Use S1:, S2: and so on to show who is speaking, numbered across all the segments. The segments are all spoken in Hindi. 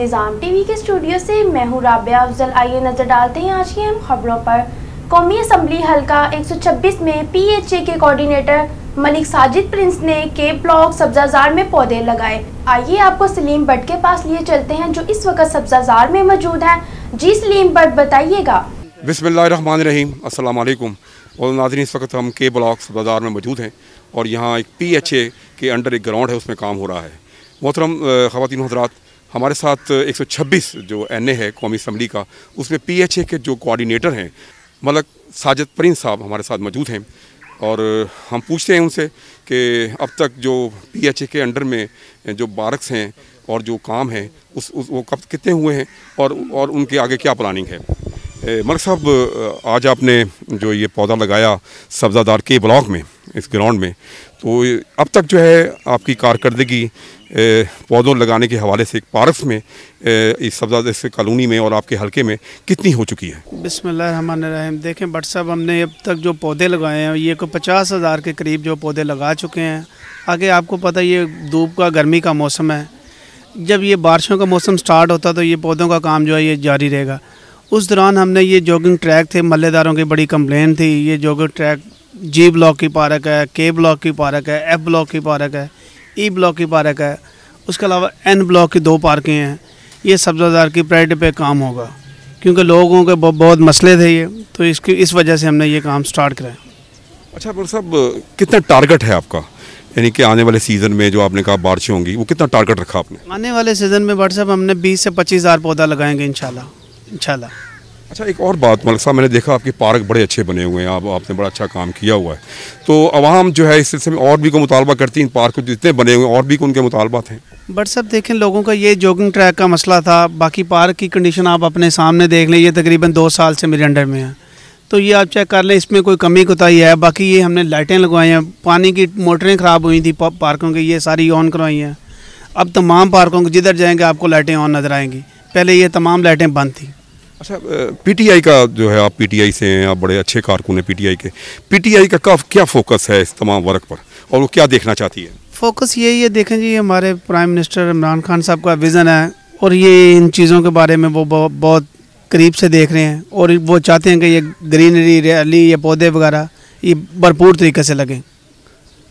S1: निज़ाम टीवी के स्टूडियो से मैं हूँ राबिया अफजल। आइए नज़र डालते हैं आज की अहम खबरों पर। कौमी असम्बली हल्का 126 में पीएचए के कोऑर्डिनेटर मलिक साजिद प्रिंस ने के ब्लॉक सब्जाजार में पौधे लगाए। आइए आपको सलीम भट्ट के पास लिए चलते हैं, जो इस वक्त सब्जाजार में मौजूद हैं। जी सलीम भट्ट, बताइएगा।
S2: बिसमीम असलकुम और नाजरीन, इस वक्त हम के ब्लॉक सब्जाजार में मौजूद हैं और यहाँ एक पी एच ए के अंडर एक ग्राउंड है, उसमें काम हो रहा है। मोहतरम ख़वान हजरात हमारे साथ 126 जो एन ए है कौमी असम्बली का उसमें पी एच ए के जो कोऑर्डिनेटर हैं मलक साजिद प्रिंस साहब हमारे साथ मौजूद हैं। और हम पूछते हैं उनसे कि अब तक जो पी एच ए के अंडर में जो बारक्स हैं और जो काम है उस, उस वो कब कितने हुए हैं और और उनके आगे क्या प्लानिंग है? मलक साहब आज आपने जो ये पौधा लगाया सब्ज़ादार के ब्लॉक में इस ग्राउंड में तो अब तक जो है आपकी कारकर्दगी पौधों लगाने के हवाले से एक पार्क में इस सब्जा से कॉलोनी में और आपके हल्के में कितनी हो चुकी है?
S3: बिसमीम देखें बट साहब, हमने अब तक जो पौधे लगाए हैं, ये को पचास हज़ार के करीब जो पौधे लगा चुके हैं। आगे आपको पता ये धूप का, गर्मी का मौसम है। जब ये बारिशों का मौसम स्टार्ट होता तो ये पौधों का काम जो है, ये जारी रहेगा। उस दौरान हमने ये जॉगिंग ट्रैक थे, मल्लेदारों की बड़ी कंप्लेन थी, ये जॉगिंग ट्रैक जी ब्लॉक की पार्क है के ब्लॉक की पार्क है एफ़ ब्लॉक की पार्क है। ई ब्लॉक की पार्क है। उसके अलावा एन ब्लॉक की दो पार्कें हैं। ये सब्ज़ादार की प्रायोरिटी पे काम होगा। क्योंकि लोगों के बहुत मसले थे ये तो इसकी इस वजह से हमने ये काम स्टार्ट कराया
S2: अच्छा बोल साहब कितना टारगेट है आपका? यानी कि आने वाले सीज़न में जो आपने कहा बारिशें होंगी वो कितना टारगेट रखा आपने?
S3: आने वाले सीज़न में बट साहब हमने बीस से पच्चीस हज़ार पौधा लगाएँगे इन शाला
S2: अच्छा एक और बात, मलिक साहब, मैंने देखा आपके पार्क बड़े अच्छे बने हुए हैं, आप, आपने बड़ा अच्छा काम किया हुआ है। तो आवाम जो है, इस सिलसिले में और भी को मुतालबा करती हैं पार्क जितने बने हुए हैं, और भी को उनके मुतालबात हैं?
S3: बट सब देखें, लोगों का ये जॉगिंग ट्रैक का मसला था, बाकी पार्क की कंडीशन आप अपने सामने देख लें, ये तकरीबन दो साल से मेरे अंडर में है। तो ये आप चेक कर लें, इसमें कोई कमी कोताही है, बाकी ये हमने लाइटें लगवाई हैं, पानी की मोटरें ख़राब हुई थी पार्कों की, ये सारी ऑन करवाई हैं। अब तमाम पार्कों को जिधर जाएँगे, आपको लाइटें ऑन नज़र आएँगी। पहले ये तमाम लाइटें बंद थी।
S2: अच्छा पीटीआई का जो है, आप पीटीआई से हैं, आप बड़े अच्छे कारकुन हैं पीटीआई के। पीटीआई का का क्या फोकस है इस तमाम वर्क पर? और वो क्या देखना चाहती है?
S3: फोकस यही है, देखें जी, हमारे प्राइम मिनिस्टर इमरान खान साहब का विज़न है, और ये इन चीज़ों के बारे में वो बहुत करीब से देख रहे हैं, और वो चाहते हैं कि ये ग्रीनरी रैली ये पौधे वगैरह, ये भरपूर तरीके से लगें।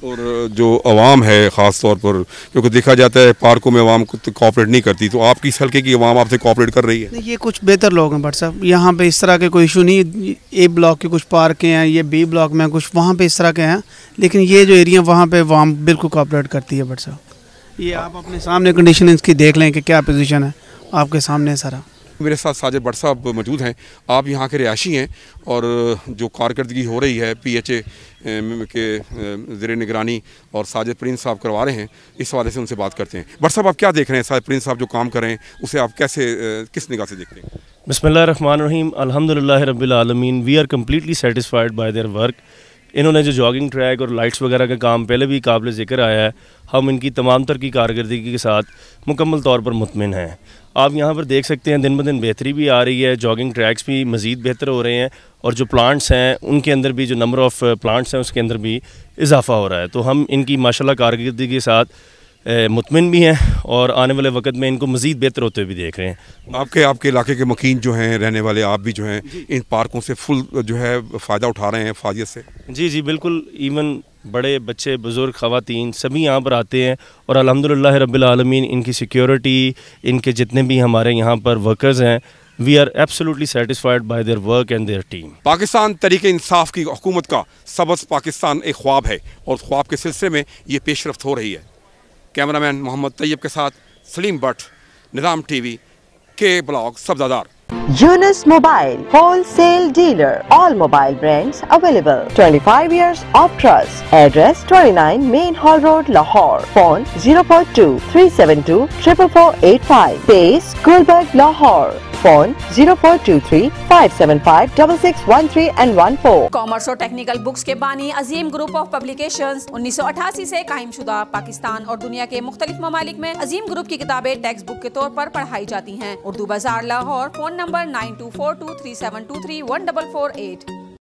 S2: और जो आवाम है ख़ास तौर पर, क्योंकि देखा जाता है, पार्कों में आवाम को कॉपरेट नहीं करती तो आपकी इस हल्के की आवाम आपसे कोऑपरेट कर रही है?
S3: ये कुछ बेहतर लोग हैं, भट्ट साहब। यहाँ पे इस तरह के कोई इशू नहीं ए ब्लॉक के कुछ पार्क हैं, ये बी ब्लॉक में कुछ, वहाँ पे इस तरह के हैं, लेकिन ये जो एरिया वहाँ पर आवाम बिल्कुल कोऑपरेट करती है, भट्ट साहब। ये आप अपने सामने कंडीशन इसकी देख लें कि क्या पोजिशन है, आपके सामने सारा।
S2: मेरे साथ साजिद भट्ट साहब मौजूद हैं। आप यहाँ के रिहायशी हैं और जो कारकर्दगी हो रही है पी एच ए के ज़र निगरानी और साजिद प्रिंस साहब करवा रहे हैं, इस हवाले से उनसे बात करते हैं। भट्ट साहब, आप क्या देख रहे हैं? साजिद प्रिंस साहब जो काम कर रहे हैं, उसे आप कैसे किस निगाह से देख रहे हैं
S4: बसमीम अलहमदिल्ला रबालमीन we are completely satisfied by their work इन्होंने जो जॉगिंग ट्रैक और लाइट्स वगैरह का काम पहले भी काबिल ज़िक्र आया है, हम इनकी तमाम तर की कारकर्दगी के साथ मुकम्मल तौर पर मुतमिन हैं। आप यहाँ पर देख सकते हैं दिन ब दिन बेहतरी भी आ रही है जॉगिंग ट्रैक्स भी मज़ीद बेहतर हो रहे हैं और जो प्लांट्स हैं, उनके अंदर भी जो नंबर ऑफ़ प्लांट्स हैं, उसके अंदर भी इजाफ़ा हो रहा है। तो हम इनकी माशाल्लाह कारकर्दगी के साथ मुतमिन भी हैं और आने वाले वक्त में इनको मज़ीद बेहतर होते हुए भी देख रहे हैं।
S2: आपके आपके इलाके के मकीन जो हैं रहने वाले आप भी जो हैं इन पार्कों से फुल जो है फ़ायदा उठा रहे हैं फाजियत से?
S4: जी जी बिल्कुल। इवन बड़े बच्चे बुज़ुर्ग ख़वातीन सभी यहाँ पर आते हैं और अलहमदिल्ला रबालमीन इनकी सिक्योरिटी इनके जितने भी हमारे यहाँ पर वर्कर्स हैं we are absolutely satisfied by their work and their team
S2: Pakistan तरीके इंसाफ की हुकूमत का सबस पाकिस्तान एक ख्वाब है और ख्वाब के सिलसिले में ये पेशरफ हो रही है। कैमरामैन मोहम्मद तैयब के साथ सलीम भट्ट, निज़ाम टीवी, के blog सब्जादार।
S5: Younas mobile wholesale dealer all mobile brand available 25 five years of trust address 29 main hall road Lahore phone zero four two three seven two triple four eight five base Gulberg Lahore phone zero four two three five seven five double six one three and one four
S6: commerce और टेक्निकल बुक्स के बानी अजीम ग्रुप ऑफ़ पब्लिकेशन उन्नीस सौ अठासी ऐसी कायम शुदा पाकिस्तान और दुनिया के मुख्तलिफ़ ममालिक में अजीम ग्रुप की किताबें टेक्स्ट बुक के तौर पर पढ़ाई जाती हैं। Urdu Bazaar Lahore phone number nine two four two three seven two three one double four eight